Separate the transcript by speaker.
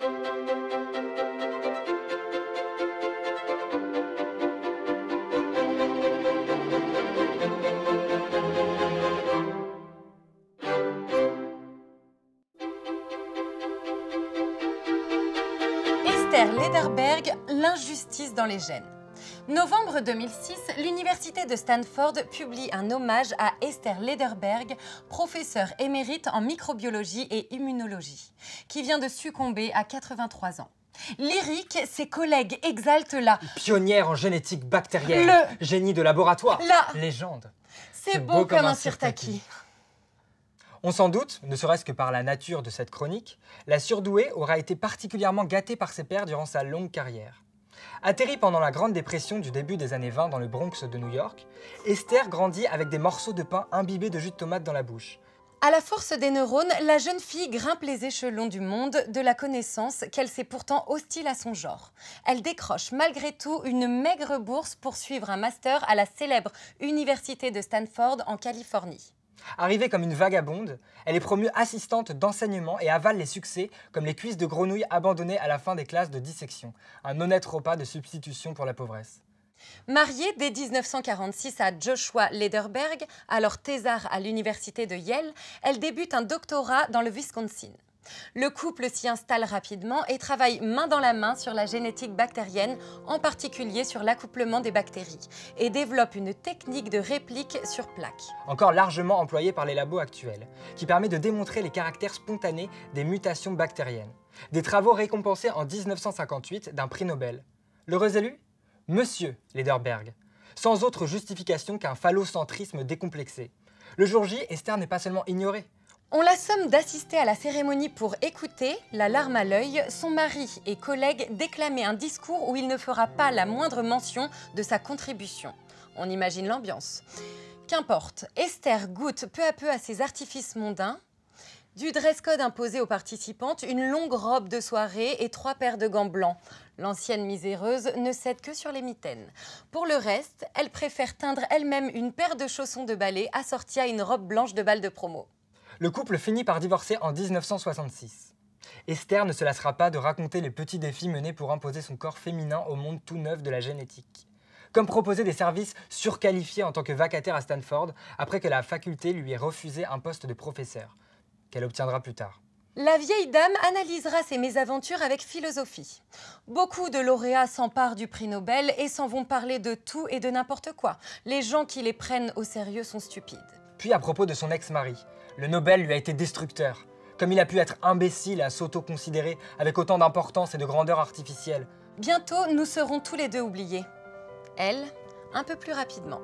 Speaker 1: Esther Lederberg, l'injustice dans les gènes. Novembre 2006, l'Université de Stanford publie un hommage à Esther Lederberg, professeure émérite en microbiologie et immunologie, qui vient de succomber à 83 ans. Lyrique, ses collègues exaltent la
Speaker 2: Pionnière en génétique bactérienne,
Speaker 1: Le-
Speaker 2: génie de laboratoire,
Speaker 1: La-
Speaker 2: légende.
Speaker 1: C'est beau, comme un sirtaki.
Speaker 2: On s'en doute, ne serait-ce que par la nature de cette chronique, la surdouée aura été particulièrement gâtée par ses pairs durant sa longue carrière. Atterrie pendant la Grande Dépression du début des années 20 dans le Bronx de New York, Esther grandit avec des morceaux de pain imbibés de jus de tomate dans la bouche.
Speaker 1: À la force des neurones, la jeune fille grimpe les échelons du monde de la connaissance qu'elle sait pourtant hostile à son genre. Elle décroche malgré tout une maigre bourse pour suivre un master à la célèbre Université de Stanford en Californie.
Speaker 2: Arrivée comme une vagabonde, elle est promue assistante d'enseignement et avale les succès comme les cuisses de grenouille abandonnées à la fin des classes de dissection, un honnête repas de substitution pour la pauvresse.
Speaker 1: Mariée dès 1946 à Joshua Lederberg, alors thésard à l'université de Yale, elle débute un doctorat dans le Wisconsin. Le couple s'y installe rapidement et travaille main dans la main sur la génétique bactérienne, en particulier sur l'accouplement des bactéries, et développe une technique de réplique sur plaque.
Speaker 2: encore largement employé par les labos actuels, qui permet de démontrer les caractères spontanés des mutations bactériennes. Des travaux récompensés en 1958 d'un prix Nobel. L'heureux élu? Monsieur Lederberg, sans autre justification qu'un phallocentrisme décomplexé. Le jour J, Esther n'est pas seulement ignorée.
Speaker 1: On la somme d'assister à la cérémonie pour écouter, la larme à l'œil, son mari et collègues déclamer un discours où il ne fera pas la moindre mention de sa contribution. On imagine l'ambiance. Qu'importe, Esther goûte peu à peu à ces artifices mondains. Du dress code imposé aux participantes, une longue robe de soirée et trois paires de gants blancs. L'ancienne miséreuse ne cède que sur les mitaines. Pour le reste, elle préfère teindre elle-même une paire de chaussons de ballet assortie à une robe blanche de bal de promo.
Speaker 2: Le couple finit par divorcer en 1966. Esther ne se lassera pas de raconter les petits défis menés pour imposer son corps féminin au monde tout neuf de la génétique. Comme proposer des services surqualifiés en tant que vacataire à Stanford après que la faculté lui ait refusé un poste de professeur, qu'elle obtiendra plus tard.
Speaker 1: La vieille dame analysera ses mésaventures avec philosophie. Beaucoup de lauréats s'emparent du prix Nobel et s'en vont parler de tout et de n'importe quoi. Les gens qui les prennent au sérieux sont stupides.
Speaker 2: Puis à propos de son ex-mari, le Nobel lui a été destructeur. Comme il a pu être imbécile à s'auto-considérer avec autant d'importance et de grandeur artificielle.
Speaker 1: Bientôt, nous serons tous les deux oubliés. Elle, un peu plus rapidement.